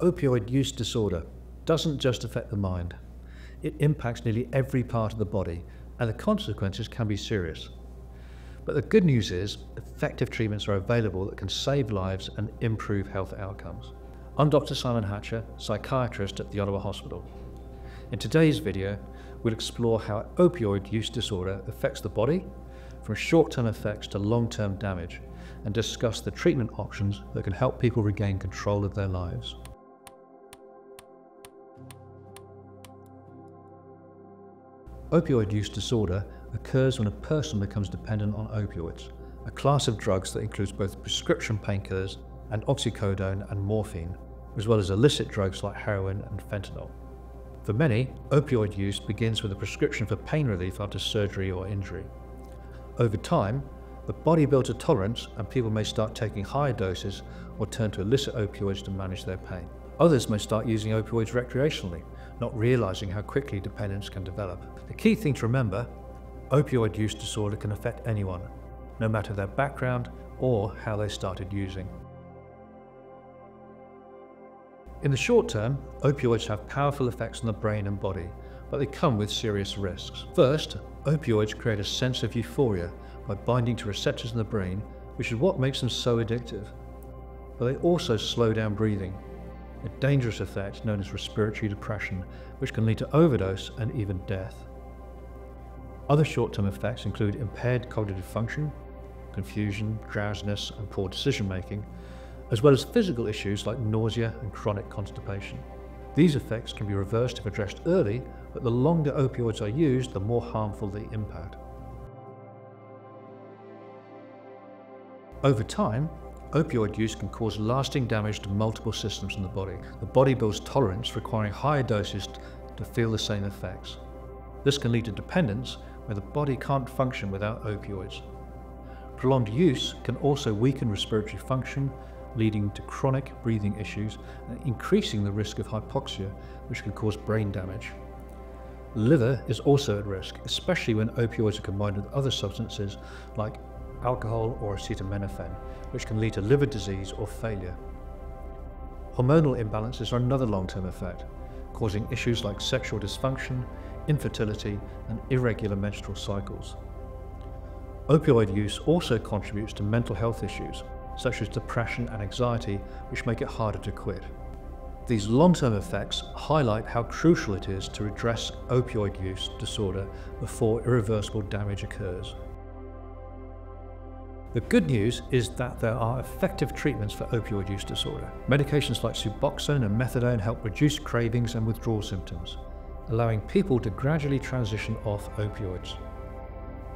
opioid use disorder doesn't just affect the mind. It impacts nearly every part of the body, and the consequences can be serious. But the good news is, effective treatments are available that can save lives and improve health outcomes. I'm Dr. Simon Hatcher, psychiatrist at the Ottawa Hospital. In today's video, we'll explore how opioid use disorder affects the body, from short-term effects to long-term damage, and discuss the treatment options that can help people regain control of their lives. Opioid use disorder occurs when a person becomes dependent on opioids, a class of drugs that includes both prescription painkillers and oxycodone and morphine, as well as illicit drugs like heroin and fentanyl. For many, opioid use begins with a prescription for pain relief after surgery or injury. Over time, the body builds a tolerance and people may start taking higher doses or turn to illicit opioids to manage their pain. Others may start using opioids recreationally, not realizing how quickly dependence can develop. The key thing to remember, opioid use disorder can affect anyone, no matter their background or how they started using. In the short term, opioids have powerful effects on the brain and body, but they come with serious risks. First, opioids create a sense of euphoria by binding to receptors in the brain, which is what makes them so addictive. But they also slow down breathing, a dangerous effect known as respiratory depression, which can lead to overdose and even death. Other short-term effects include impaired cognitive function, confusion, drowsiness, and poor decision making, as well as physical issues like nausea and chronic constipation. These effects can be reversed if addressed early, but the longer opioids are used, the more harmful the impact. Over time, opioid use can cause lasting damage to multiple systems in the body. The body builds tolerance, requiring higher doses to feel the same effects. This can lead to dependence, where the body can't function without opioids. Prolonged use can also weaken respiratory function, leading to chronic breathing issues and increasing the risk of hypoxia, which can cause brain damage. Liver is also at risk, especially when opioids are combined with other substances like alcohol or acetaminophen, which can lead to liver disease or failure. Hormonal imbalances are another long-term effect, causing issues like sexual dysfunction, infertility, and irregular menstrual cycles. Opioid use also contributes to mental health issues, such as depression and anxiety, which make it harder to quit. These long-term effects highlight how crucial it is to address opioid use disorder before irreversible damage occurs. The good news is that there are effective treatments for opioid use disorder. Medications like Suboxone and Methadone help reduce cravings and withdrawal symptoms, allowing people to gradually transition off opioids.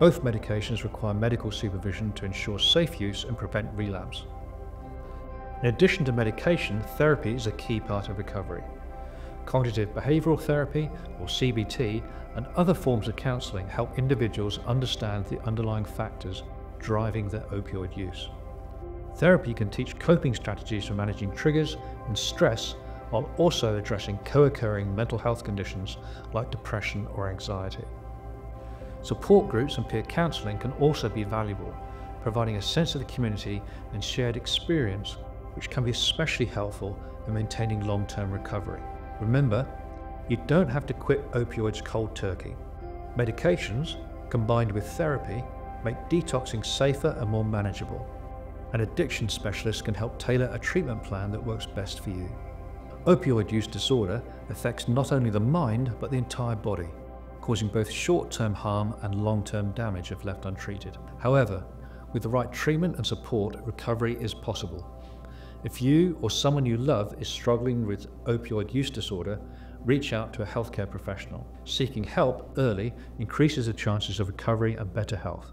Both medications require medical supervision to ensure safe use and prevent relapse. In addition to medication, therapy is a key part of recovery. Cognitive behavioural therapy, or CBT, and other forms of counselling help individuals understand the underlying factors driving their opioid use. Therapy can teach coping strategies for managing triggers and stress while also addressing co-occurring mental health conditions like depression or anxiety. Support groups and peer counselling can also be valuable, providing a sense of the community and shared experience which can be especially helpful in maintaining long-term recovery. Remember, you don't have to quit opioids cold turkey. Medications, combined with therapy, make detoxing safer and more manageable. An addiction specialist can help tailor a treatment plan that works best for you. Opioid use disorder affects not only the mind but the entire body, causing both short-term harm and long-term damage if left untreated. However, with the right treatment and support, recovery is possible. If you or someone you love is struggling with opioid use disorder, reach out to a healthcare professional. Seeking help early increases the chances of recovery and better health.